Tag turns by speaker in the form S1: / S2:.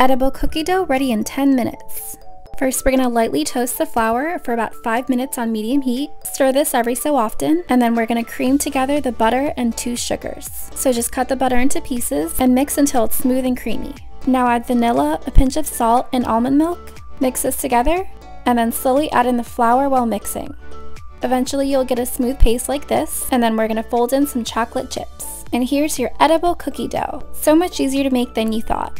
S1: Edible cookie dough ready in 10 minutes. First, we're gonna lightly toast the flour for about five minutes on medium heat. Stir this every so often, and then we're gonna cream together the butter and two sugars. So just cut the butter into pieces and mix until it's smooth and creamy. Now add vanilla, a pinch of salt, and almond milk. Mix this together, and then slowly add in the flour while mixing. Eventually you'll get a smooth paste like this, and then we're gonna fold in some chocolate chips. And here's your edible cookie dough. So much easier to make than you thought.